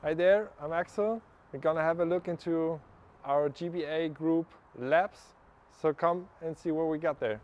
Hi there, I'm Axel. We're gonna have a look into our GBA group labs. So come and see what we got there.